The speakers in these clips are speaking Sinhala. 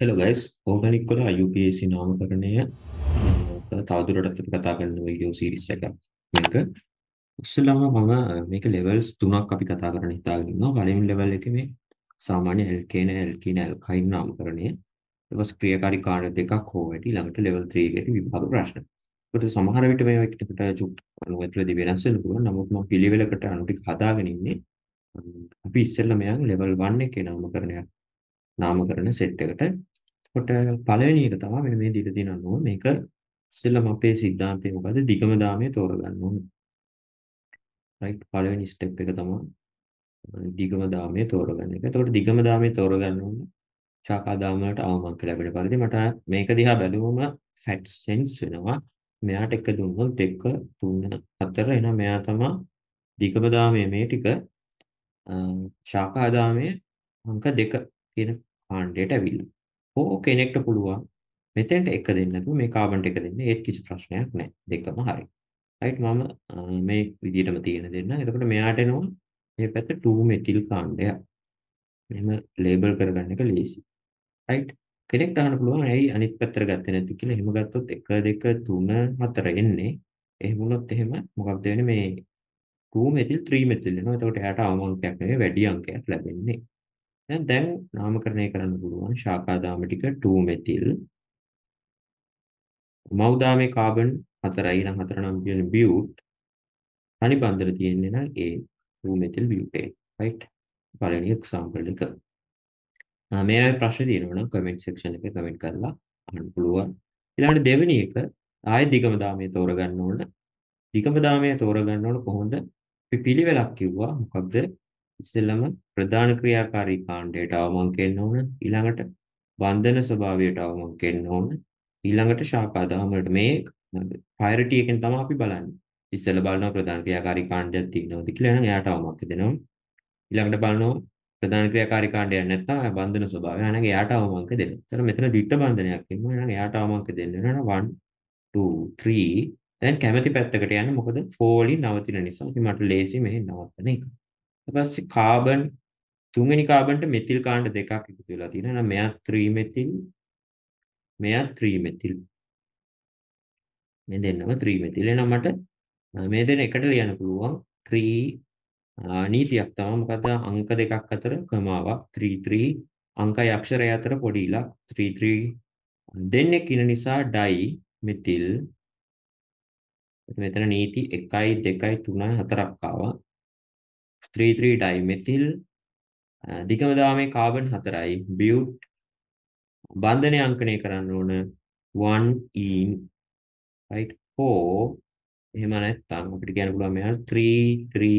හෙලෝ ගයිස් ඕගනික් වල IUPAC නාමකරණය. අ, තවදුරටත් අපි කතා කරන වීඩියෝ සීරීස් එකක්. මේක. ඉස්සෙල්ලාම මම මේක ලෙවල්ස් තුනක් අපි කතා කරන්න හිතාගෙන ඉන්නවා. පළවෙනි ලෙවල් එකේ මේ සාමාන්‍ය ඇල්කේන ඇල්කීන ඇල්කයින් නාමකරණය. ඊට පස්සේ ක්‍රියාකාරී කාණ්ඩ දෙකක් හෝ වැඩි ළඟට ලෙවල් 3 එකට විභාග ප්‍රශ්න. ඒකට සමහර විට මේ එකට චුට්ට අනුගතලදී වෙනස් වෙන්න පුළුවන්. නමුත් මම පිළිවෙලකට අනු ටික හදාගෙන ඉන්නේ. අපි ඉස්සෙල්ලා මෙයන් ලෙවල් 1 එකේ නාමකරණයක් නාමකරණ සෙට් එකට. කොට පළවෙනි එක තමයි මෙන්න මේ දිග දිනන ඕන මේක ඉස්සෙල්ලාම අපේ સિદ્ધාන්තය මොකද දිගම දාමේ තෝරගන්න ඕනේ. රයිට් පළවෙනි ස්ටෙප් එක තමයි දිගම දාමේ තෝරගන්න එක. එතකොට දිගම දාමේ තෝරගන්න ඕනේ. ශාකා දාම වලට අවමංක ලැබෙන පරිදි මට මේක දිහා බැලුවම ෆැට් සෙන්ස් වෙනවා. මෙයාට එක දුන්නොත් 2 3 4 එහෙනම් මෙයා තමයි දිගම දාමේ මේ ටික ශාකා දාමේ අංක 2 කියන කාණ්ඩයට ඇවිල්ලා. ඕ කෙනෙක්ට පුළුවන් මෙතෙන්ට එක දෙන්න නැතුව මේ කාබන්ට එක දෙන්න ඒත් කිසි ප්‍රශ්නයක් නැහැ. දෙකම හරි. රයිට් මම මේ විදිහටම තියෙන දෙන්න. එතකොට මෙයාට එනවා මේ පැත්ත 2 මෙතිල් කාණ්ඩය. මෙහෙම ලේබල් කරගන්න එක ලේසි. රයිට් කෙනෙක්ට අහන්න පුළුවන් ඇයි අනිත් පැත්තට ගත්තේ නැති කියලා. එහෙම ගත්තොත් 1 2 3 4 එන්නේ. එහෙම වුණොත් එහෙම මොකක්ද වෙන්නේ මේ 2 මෙතිල් 3 මෙතිල් වෙනවා. එතකොට එයාට අවමංකයක් නෙවෙයි වැඩි අංකයක් ලැබෙන්නේ. දැන් දැන් නාමකරණය කරන්න පුළුවන් ශාඛා දාම ටික 2 මෙතිල් මව් දාමේ කාබන් 4යි නම් 4 නම් කියන බියුට් තනි බන්ධන තියෙන්නේ නම් A 2 මෙතිල් බියුටේන් රයිට් පළවෙනි එක්සැම්පල් එක. මේ ආයේ ප්‍රශ්න තියෙනවා නම් කමෙන්ට් සෙක්ෂන් එකේ කමෙන්ට් කරලා අහන්න පුළුවන්. ඊළඟට දෙවෙනි එක ආයේ දිගම දාමේ තෝරගන්න ඕන. දිගම දාමේ තෝරගන්න ඕන කොහොමද? අපි පිළිවෙලක් කිව්වා. මොකක්ද ඉස්සෙල්ලම ප්‍රධාන ක්‍රියාකාරී කාණ්ඩයට අවමංක එන්න ඕන ඊළඟට බන්ධන ස්වභාවයට අවමංක එන්න ඕන ඊළඟට ශාඛා දහම වලට මේ ප්‍රයොරිටි එකෙන් තමයි අපි බලන්නේ ඉස්සෙල්ලා බලනවා ප්‍රධාන ක්‍රියාකාරී කාණ්ඩයක් තියෙනවද කියලා නම් එයාට අවමංක දෙනවා ඊළඟට බලනවා ප්‍රධාන ක්‍රියාකාරී කාණ්ඩයක් නැත්නම් බන්ධන ස්වභාවය එහෙනම් එයාට අවමංක දෙනවා. එතන මෙතන ද්විත්ව බන්ධනයක් ඉන්නවා. එහෙනම් එයාට අවමංක දෙන්න වෙනවා 1 2 3 දැන් කැමැති පැත්තකට යන්න මොකද 4 වලින් නවතින නිසා. ඉතින් මට ලේසි මෙහෙ නවත්තන එක. ඊට පස්සේ කාබන් තුන්වෙනි කාබන්ට මෙතිල් කාණ්ඩ දෙකක් එකතු වෙලා තියෙනවා. එහෙනම් මෙයා 3 මෙතිල් මෙයා 3 මෙතිල්. මේ දෙන්නම 3 මෙතිල්. එහෙනම් මට මේ දෙන එකට ලියන්න පුළුවන් 3 නීතියක් තමයි මොකද අංක දෙකක් අතර කමාවක් 3 3 අංකයි අක්ෂරය අතර පොඩි ඉලක් 3 3 දෙන්නෙක් ඉන්න නිසා ඩයි මෙතිල් මෙතන නීති 1යි 2යි 3යි 4ක් ආවා 33 ඩයිමෙතිල් දිගම දාමේ කාබන් 4යි බියුට් බන්ධනය අංකණය කරන්න ඕන 1 in right? 4 එහෙම නැත්නම් අපිට කියන්න පුළුවන් මෙයා 3 3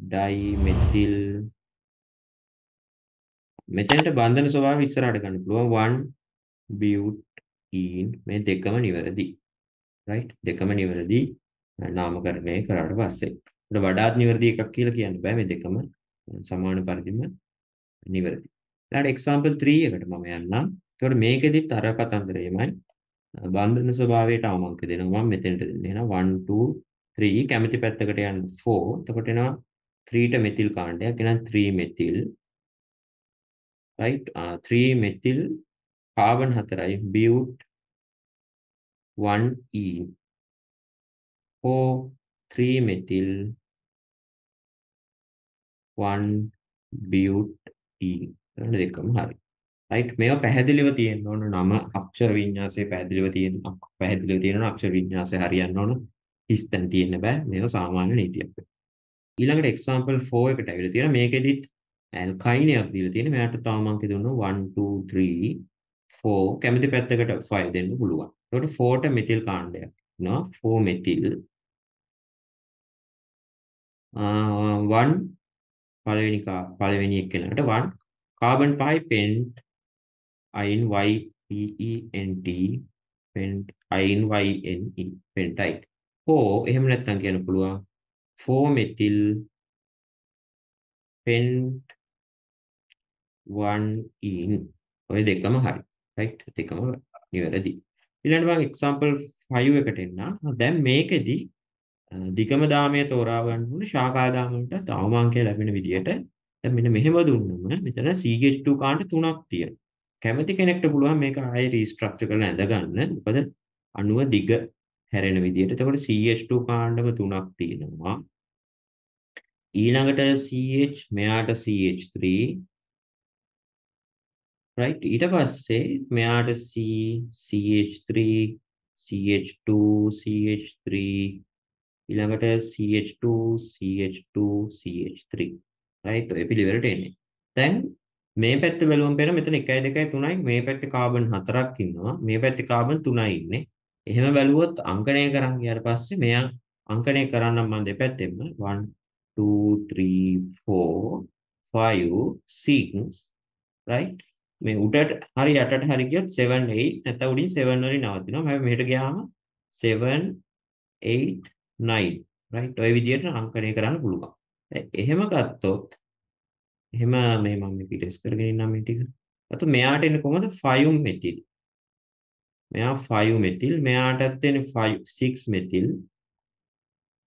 ඩයිමෙතිල් මෙතෙන්ට බන්ධන ස්වභාවය ඉස්සරහට ගන්න පුළුවන් 1 බියුට් in. මේ දෙකම නිවැරදි right? දෙකම නිවැරදි uh, නාමකරණය කරාට පස්සේ. ඒකට වඩාත් නිවැරදි එකක් කියලා කියන්න බෑ මේ දෙකම සමාන පරිදිම නිවැරදි. ඊළඟට example 3 එකට මම යන්නම්. ඒකට මේකෙදිත් අර කතන්දරයමයි බන්ධන ස්වභාවයට අවමංක දෙනවා මම මෙතෙන්ට දෙන්නේ. එහෙනම් 1 2 3 කැමැති පැත්තකට යන්න 4. එතකොට එනවා 3ට මෙතිල් කාණ්ඩයක්. එහෙනම් 3 methyl right 3 methyl carbon 4යි but 1 e 4 3 methyl 1 but e කරන දෙකම හරි. රයිට් මේවා පැහැදිලිව තියෙන්න ඕන නම අක්ෂර වින්‍යාසය පැහැදිලිව තියෙන පැහැදිලිව තියෙන අක්ෂර වින්‍යාසය හරියන්න ඕන. හිස් තැන් තියෙන්න බෑ. මේවා සාමාන්‍ය නීතියක්. ඊළඟට example 4 එකට ඇවිල්ලා තියෙනවා. මේකෙදිත් ඇල්කයිනයක් දීලා තියෙන. මෙයාට තව මං කියදුණා 1 2 3 4 කැමති පැත්තකට 5 දෙන්න පුළුවන්. ඒකට 4ට මෙතිල් කාණ්ඩයක්. නෝ 4 මෙතිල් 1 පළවෙනි පළවෙනි එක්කෙනාට 1 කාබන් පහයි පෙන්ට් අයින් y p e n t pentyne y n e පෙන්ටයිට් 4 එහෙම නැත්නම් කියන්න පුළුවන්. 4 මෙතිල් පෙන්ට් 1 in. ඔය දෙකම හරි. රයිට් දෙකම නිවැරදි. ඊළඟට මම example 5 එකට එන්න දැන් මේකෙදි දිගම දාමය තෝරා ගන්න ඕනේ ශාඛා දාම වලට තවම අංකය ලැබෙන විදියට දැන් මෙන්න මෙහෙම දුන්නම මෙතන CH2 කාණ්ඩ තුනක් තියෙනවා කැමති කෙනෙක්ට පුළුවන් මේක ආයෙ රීස්ට්‍රක්චර් කරලා ඇඳ ගන්න. මොකද අණුව දිග හැරෙන විදිහට. එතකොට CH2 කාණ්ඩම තුනක් තියෙනවා. ඊළඟට CH මෙයාට CH3 right ඊට පස්සේ මෙයාට C CH3 CH2 CH3 ඊළඟට CH2 CH2 CH3 right? ඔය පිළිවෙලට එන්නේ. දැන් මේ පැත්ත බැලුවම පේන මෙතන 1 2 3යි මේ පැත්තේ කාබන් 4ක් ඉන්නවා. මේ පැත්තේ කාබන් 3යි ඉන්නේ. එහෙම බැලුවොත් අංකණය කරන් ගියාට පස්සේ මෙයා අංකණය කරන්නම් මම දෙපැත්තෙම 1 2 3 4 5 6 right? මේ උඩට හරි යටට හරි ගියොත් 7 8 නැත්නම් උඩින් 7 වලින් නවතිනවා. හැබැයි මෙහෙට ගියාම 7 8 9 right ඔය විදිහට අංකණය කරන්න පුළුවන්. එහෙම ගත්තොත් එහෙම මේ මම මේක ටෙස්ට් කරගෙන ඉන්නම් මේ ටික. අත මෙයාට එන්නේ කොහොමද 5 මෙතිල්. මෙයා 5 මෙතිල් මෙයාටත් එන්නේ 5 6 මෙතිල්.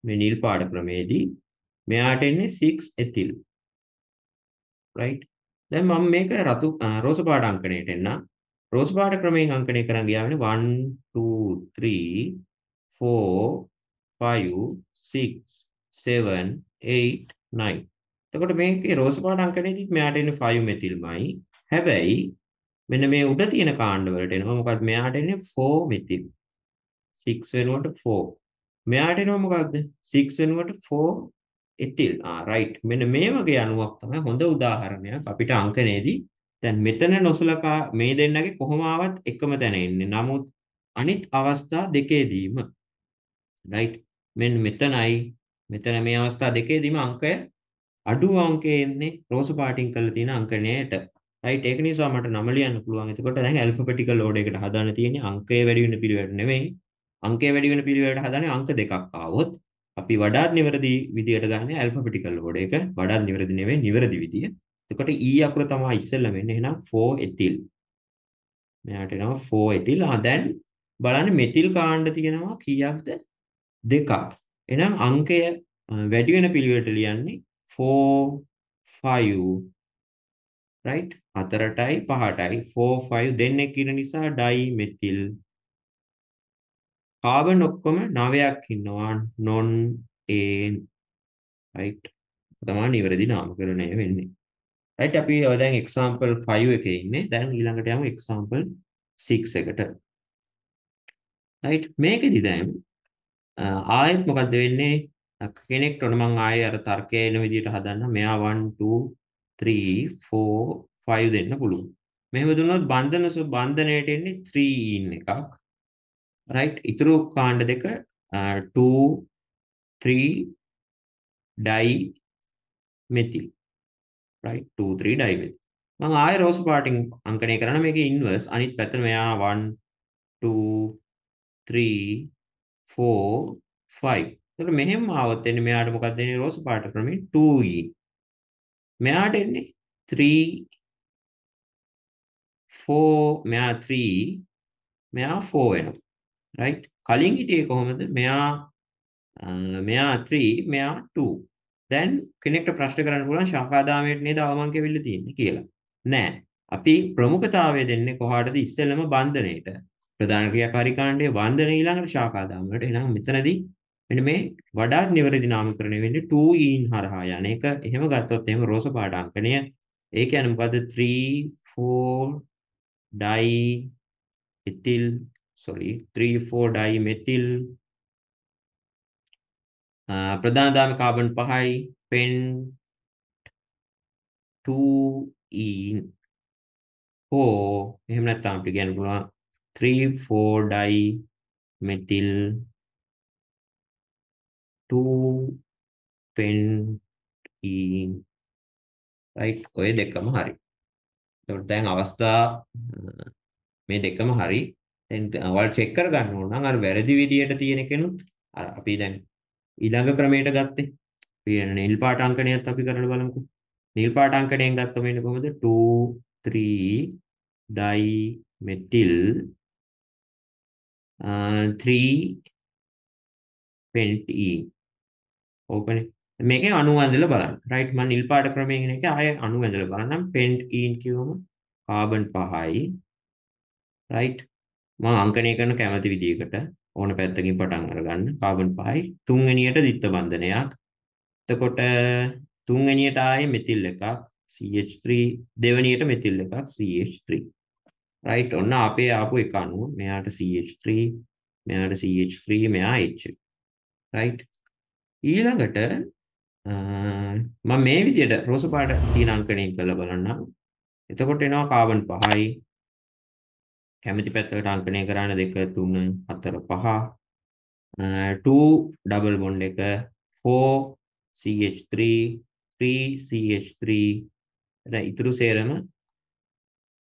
මේ නිල් පාට ක්‍රමයේදී මෙයාට එන්නේ 6 එතිල්. right දැන් මම මේක රතු රෝස පාට අංකණයට එන්න. රෝස පාට ක්‍රමයෙන් අංකණය කරන් ගියාමනේ 1 2 3 4 5 6 7 8 9. එතකොට මේකේ රෝස පාට අංකණයේදී මෙයාට එන්නේ 5 මෙතිල්මයි. හැබැයි මෙන්න මේ උඩ තියෙන කාණ්ඩ වලට එනවා මොකද මෙයාට එන්නේ 4 මෙතිල්. 6 වෙනුවට 4. මෙයාට එනවා මොකද්ද? 6 වෙනුවට 4 එතිල් රයිට් මෙන්න මේ වගේ අණුවක් තමයි හොඳ උදාහරණයක් අපිට අංකනේදී දැන් මෙතන නොසලකා මේ දෙන්නගේ කොහොම ආවත් එකම තැන එන්නේ නමුත් අනිත් අවස්ථා දෙකේදීම රයිට් මෙන්න මෙතනයි මෙතන මේ අවස්ථා දෙකේදීම අංකය අඩු අංකයේ එන්නේ රෝස පාටින් කරලා තියෙන අංකණයට රයිට් ඒක නිසා මට නම ලියන්න පුළුවන් එතකොට දැන් ඇල්ෆබෙටිකල් ඕඩර් එකට හදාන්න තියෙන්නේ අංකය වැඩි වෙන පිළිවෙලට නෙමෙයි අංකය වැඩි වෙන පිළිවෙලට හදාන්නේ අංක දෙකක් ආවොත් අපි වඩාත් නිවැරදි විදියට ගන්න ඇල්ෆබෙටිකල් ඕඩර් එක වඩාත් නිවැරදි නෙවෙයි නිවැරදි විදිය. එතකොට E අකුර තමයි ඉස්සෙල්ලා වෙන්නේ. එහෙනම් 4 එතිල්. මෙයාට එනවා 4 එතිල්. ආ දැන් බලන්න මෙතිල් කාණ්ඩ තියෙනවා කීයක්ද? දෙකක්. එහෙනම් අංකය වැඩි වෙන පිළිවෙලට ලියන්නේ 4 5 right? හතරටයි පහටයි. 4 5 දෙන්නෙක් ඉන්න නිසා ඩයි මෙතිල්. කාබන් ඔක්කොම 9ක් ඉන්නවා. non a. Right? තමයි නිවැරදි නාමකරණය වෙන්නේ. Right? අපි දැන් example 5 එකේ ඉන්නේ. දැන් ඊළඟට යමු example 6 එකට. Right? මේකෙදි දැන් ආයෙත් මොකද්ද වෙන්නේ? කෙනෙක්ට ඔන්න මම ආයෙ අර තර්කය එන විදිහට හදන්න. මෙයා 1 2 3 4 5 දෙන්න පුළුවන්. මෙහෙම දුන්නොත් බන්ධන බන්ධනයට එන්නේ 3 ඉන් එකක්. right? ඉතුරු කාණ්ඩ දෙක 2 3 di methyl right? 2 3 di methyl මම ආයෙ රෝස් පාටින් අංකණය කරන මේකේ ඉන්වර්ස් අනිත් පැත්තට මෙයා 1 2 3 4 5 එතකොට මෙහෙම ආවොත් එන්නේ මෙයාට මොකක්ද එන්නේ? රෝස් පාට ක්‍රමේ 2e මෙයාට එන්නේ 3 4 මෙයා 3 මෙයා 4 වෙනවා. right? කලින් හිටියේ කොහොමද? මෙයා මෙයා 3 මෙයා 2 දැන් කෙනෙක්ට ප්‍රශ්න කරන්න පුළුවන් ශාකාදාමයට නේද අවමංක වෙවිල්ල තියෙන්නේ කියලා. නෑ. අපි ප්‍රමුඛතාවය දෙන්නේ කොහාටද? ඉස්සෙල්ලම බන්ධනයේට. ප්‍රධාන ක්‍රියාකාරී කාණ්ඩයේ බන්ධන ඊළඟට ශාකාදාමයට එහෙනම් මෙතනදී මෙන්න මේ වඩාත් නිවැරදි නාමකරණය වෙන්නේ 2 in හරහා යන එක. එහෙම ගත්තොත් එහෙම රෝස පාට අංකණය ඒ කියන්නේ මොකද්ද? 3 4 ඩයි ඉතිල් sorry 3 4 dimethyl ප්‍රධාන දාම කාබන් 5යි පෙන් 2 in 4 එහෙම නැත්නම් අපිට කියන්න පුළුවන්. 3 4 di metyl 2 pentene right. ඔය දෙකම හරි. එතකොට දැන් අවස්ථා මේ දෙකම හරි. දැන් ඔයාලා චෙක් කර ගන්න ඕන නම් අර වැරදි විදියට තියෙන කෙනුත් අර අපි දැන් ඊළඟ ක්‍රමයට ගත්තේ. අපි නිල් පාට අංකණයත් අපි කරලා බලමුකෝ. නිල් පාට අංකණයෙන් ගත්තම එන්නේ කොහොමද? 2 3 di metyl 3 pent e. ඕකනේ මේකේ අණු ඇඳලා බලන්න. රයිට් මම නිල් පාට ක්‍රමයෙන් එක ආය අණු ඇඳලා බලන්නම් pent e කියවම කාබන් 5යි රයිට් මම අංකණය කරන කැමති විදිහකට ඕන පැත්තකින් පටන් අරගන්න. කාබන් 5යි තුන්වෙනියට දිත්ත බන්ධනයක්. එතකොට තුන්වෙනියට ආයේ මෙතිල් එකක්. CH3 දෙවෙනියට මෙතිල් එකක්. CH3 right? ඔන්න අපේ ආපු එක අණුව මෙයාට CH3 මෙයාට CH3 මෙයා H. right? ඊළඟට මම මේ විදිහට රෝස පාට තියෙන අංකණය කරලා බලන්නම්. එතකොට එනවා කාබන් 5යි කැමති පැත්තකට අංකණය කරන්න 2 3 4 5 2 ඩබල් බොන්ඩ් එක 4 CH3 3 CH3 දැන් ඉතුරු සේරම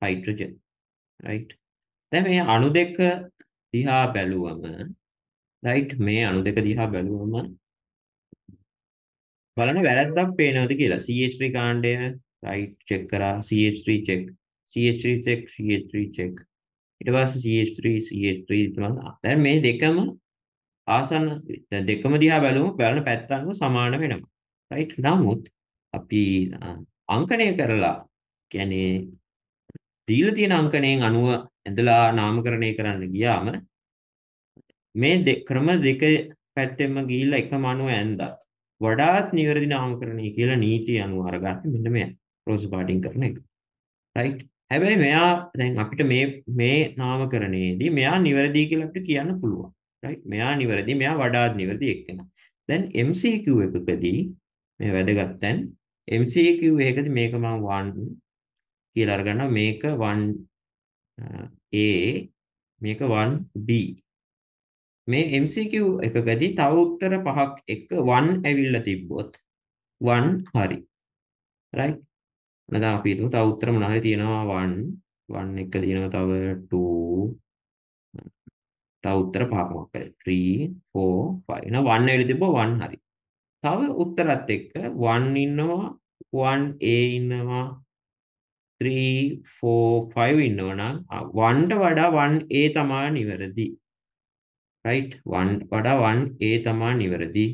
හයිඩ්‍රජන් right? දැන් මේ අණු දෙක දිහා බැලුවම right? මේ අණු දෙක දිහා බැලුවම බලන්න වැරද්දක් පේනවද කියලා. CH3 කාණ්ඩය right? check කරා. CH3 check. CH3 check CH3 check. ඊට පස්සේ CH3 CH3 තමයි දැන් මේ දෙකම ආසන්න දෙකම දිහා බැලුවම බලන පැත්ත අනුව සමාන වෙනවා. right? නමුත් අපි අංකණය කරලා කියන්නේ දීලා තියෙන අංකණයෙන් අනුව ඇඳලා නාමකරණය කරන්න ගියාම මේ ක්‍රම දෙක පැත්තෙම ගිහිල්ලා එකම අණුව ඇඳත් වඩාත් නිවැරදි නාමකරණය කියලා නීතිය අනුව අරගන්න මෙන්න මේ රෝස් පාටින් කරන එක. right? හැබැයි මෙයා දැන් අපිට මේ මේ නාමකරණයේදී මෙයා නිවැරදි කියලා අපිට කියන්න පුළුවන්. right? මෙයා නිවැරදි, මෙයා වඩාත් නිවැරදි එක්කෙනා. දැන් MCQ එකකදී මේ වැදගත් දැන් MCQ එකකදී මේක මම 1 කියලා අරගන්නවා මේක 1 A මේක 1 B. මේ MCQ එකකදී තව උත්තර පහක් එක්ක 1 ඇවිල්ලා තිබ්බොත් 1 හරි. Right? නැත්නම් අපි හිතමු තව උත්තර මොනවා හරි තියෙනවා 1 1 එක තියෙනවා තව 2 තව උත්තර පහක් මොකක් හරි 3 4 5 නෝ 1 ඇවිල්ලා තිබ්බොත් 1 හරි. තව උත්තරත් එක්ක 1 ඉන්නවා 1A ඉන්නවා. 3 4 5 ඉන්නවා නම් 1ට වඩා 1A තමයි නිවැරදි right 1 වඩා 1A තමයි නිවැරදි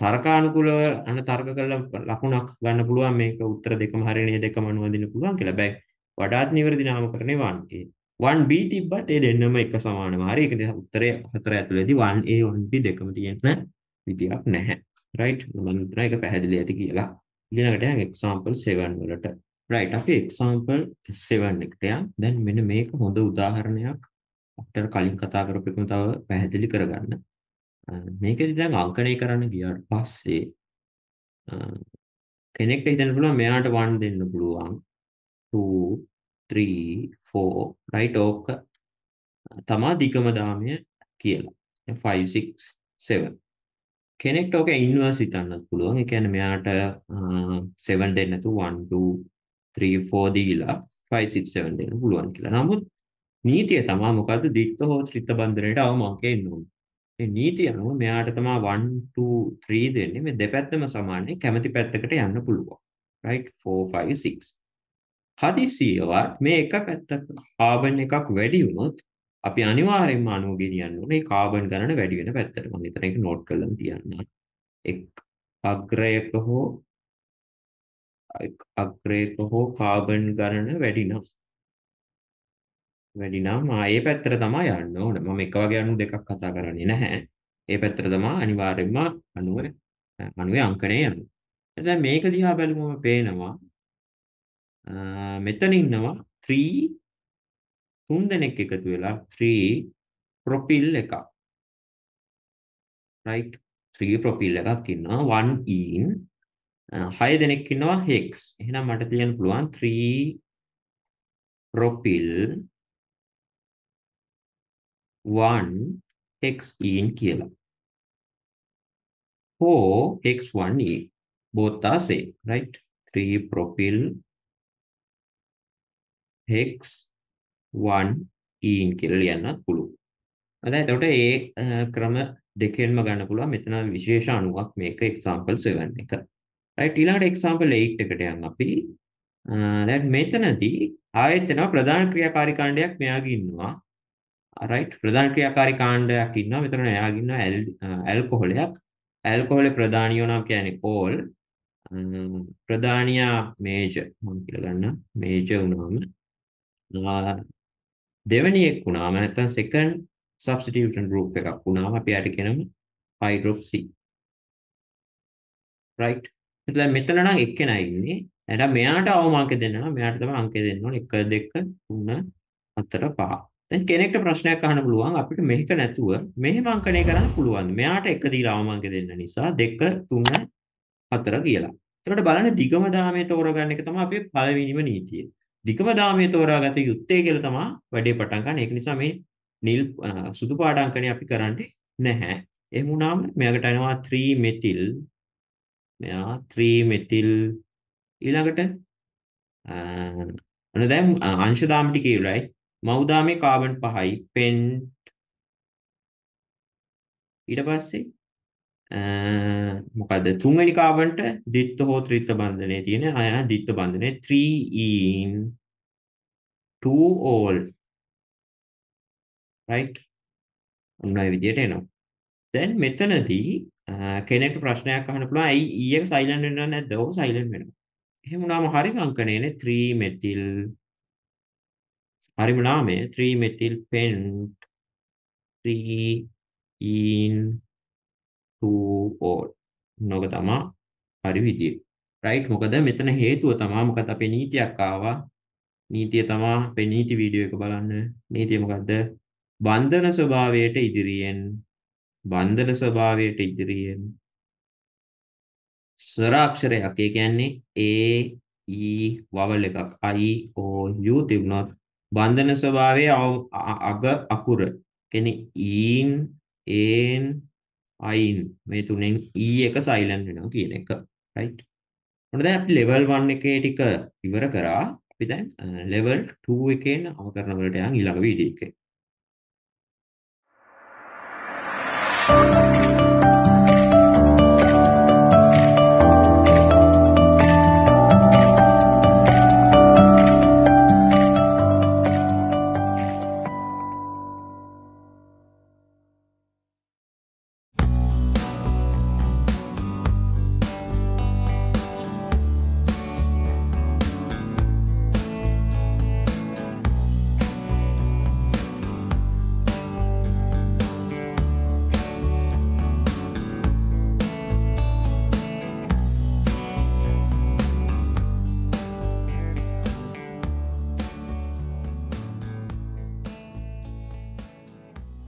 තර්කානුකූලව අන තර්ක කරලා ලකුණක් ගන්න පුළුවන් මේක උත්තර දෙකම හරි නේද දෙකම අනුවදින්න පුළුවන් කියලා. හැබැයි වඩාත් නිවැරදි නාමකරණය 1A. 1B තිබ්බත් ඒ දෙන්නම එක සමානම හරි. ඒක නිසා උත්තරය හතර ඇතුළේදී 1A 1B දෙකම තියෙන්න විදියක් නැහැ. right මම හිතනවා ඒක පැහැදිලි ඇති කියලා. ඊළඟට යන් example 7 වලට. Right. අපි example 7 එකට යන්. දැන් මෙන්න මේක හොඳ උදාහරණයක්. අපිට කලින් කතා කරපු එකම තව පැහැදිලි කරගන්න. මේකෙදි දැන් අංකණය කරන්න ගියාට පස්සේ කෙනෙක්ට හිතන්න පුළුවන් මෙයාට 1 දෙන්න පුළුවන්. 2 3 4 right? ඕක තමා දිගම දාමය කියලා. 5 6 7 කෙනෙක්ට ඕක ඉන්වර්ස් හිතන්නත් පුළුවන්. ඒ කියන්නේ මෙයාට 7 දෙන්න නැතුව 1 2 3 4 දීලා 5 6 7 දෙන්න පුළුවන් කියලා. නමුත් නීතිය තමයි මොකද්ද? දිත්ත හෝ ත්‍රිත්ත බන්ධනයට අවම අංකය එන්න ඕනේ. මේ නීතිය අනුව මෙයාට තමයි 1 2 3 දෙන්නේ. මේ දෙපැත්තම සමානයි. කැමති පැත්තකට යන්න පුළුවන්. right 4 5 6. හදිසියවත් මේ එක පැත්තක කාබන් එකක් වැඩි වුණොත් අපි අනිවාර්යෙන්ම අණුව ගෙනියන්න ඕනේ කාබන් ගණන වැඩි වෙන පැත්තට. මම හිතන එක නෝට් කරලා තියන්න. එක් අග්‍රයක හෝ අග්‍රයක හෝ කාබන් ගණන වැඩි නම් වැඩි නම් ආ ඒ පැත්තට තමයි යන්න ඕන. මම එක වගේ අණු දෙකක් කතා කරන්නේ නැහැ. ඒ පැත්තට තමයි අනිවාර්යයෙන්ම අණුව අණුවේ අංකණය යන්නේ. දැන් මේක දිහා බලමුම පේනවා මෙතන ඉන්නවා 3 තුන් දෙනෙක් එකතු වෙලා 3 ප්‍රොපිල් එකක්. right 3 ප්‍රොපිල් එකක් ඉන්නවා 1 in 6 දෙනෙක් ඉන්නවා hex. එහෙනම් මට කියන්න පුළුවන් 3 ප්‍රොපිල් 1 hexene කියලා. 4 x1e e. both are same right 3 propyl hex 1 ene e කියලා ලියන්නත් පුළුවන්. අද එතකොට ඒ ක්‍රම දෙකෙන්ම ගන්න පුළුවන් මෙතන විශේෂ අණුවක් මේක example 7 එක. Right ඊළඟට example 8 එකට යන් අපි. දැන් මෙතනදී ආයෙත් එනවා ප්‍රධාන ක්‍රියාකාරී කාණ්ඩයක් මෙයාගේ ඉන්නවා. Right ප්‍රධාන ක්‍රියාකාරී කාණ්ඩයක් ඉන්නවා. මෙතන එයාගේ ඉන්නවා ඇල්කොහොලයක්. ඇල්කොහොලේ ප්‍රධානියෝ නම් කියන්නේ කෝල් ප්‍රධානියා මේජර් මම කියලා ගන්න. මේජර් වුණාම. දෙවෙනි එක වුණාම නැත්නම් second substitution group එකක් වුණාම අපි යට කියනමු hydroxy right? එතකොට මෙතන නම් එක්කෙනා ඉන්නේ එහෙනම් මෙයාට අවම අංක දෙන්න නම් මෙයාට තමයි අංක දෙන්න ඕනේ 1 2 3 4 5 දැන් කෙනෙක්ට ප්‍රශ්නයක් අහන්න පුළුවන් අපිට මේක නැතුව මෙහෙම අංකණය කරන්න පුළුවන්. මෙයාට එක දීලා අවම අංක දෙන්න නිසා 2 3 4 කියලා. එතකොට බලන්න දිගම දාමයේ තෝරගන්න එක තමයි අපේ පළවෙනිම නීතිය. දිගම දාමයේ තෝරාගත යුත්තේ කියලා තමයි වැඩේ පටන් ගන්න. ඒක නිසා මේ නිල් සුදු පාට අංකණය අපි කරන්නේ නැහැ. එහෙම වුණාම මෙයාකට එනවා 3 මෙතිල් මෙයා 3 මෙතිල් ඊළඟට අන්න දැන් අංශ දාම ටික ඉවරයි. මව්දාමේ කාබන් 5යි පෙන් ඊට පස්සේ මොකද්ද? තුන්වෙනි කාබන්ට ද්විත්ව හෝ ත්‍රිත්ව බන්ධනයේ තියෙන අයන ද්විත්ව බන්ධනයේ. 3 in 2 all right ඔන්න ඔය විදිහට එනවා. දැන් මෙතනදී කෙනෙක්ට ප්‍රශ්නයක් අහන්න පුළුවන් ඇයි E එක සයිලන්ට් වෙනව නැද්ද? ඔව් සයිලන්ට් වෙනවා. එහෙම වුණාම හරිම අංකණයනේ 3 මෙතිල් හරිම නාමය 3 මෙතිල් පෙන්ට් 3 in 2 all නෝක තමා හරි විදිය. රයිට් මොකද මෙතන හේතුව තමා මොකද අපේ නීතියක් ආවා. නීතිය තමා අපේ නීති වීඩියෝ එක බලන්න. නීතිය මොකද්ද? බන්ධන ස්වභාවයට ඉදිරියෙන් බන්ධන ස්වභාවයට ඉදිරියෙන් ස්වරාක්ෂරයක්. ඒ කියන්නේ A E වවල් එකක්. I O U තිබුණොත් බන්ධන ස්වභාවයේ අග අකුර. කියන්නේ ඊන් ඒන් අයින්. මේ තුනෙන් E එක සයිලන්ට් වෙනවා කියන එක. රයිට් ඔන්න දැන් අපි ලෙවල් 1 එකේ ටික ඉවර කරා. අපි දැන් ලෙවල් 2 එකෙන් අවකරණ වලට යන් ඊළඟ වීඩියෝ එකේ. Bye.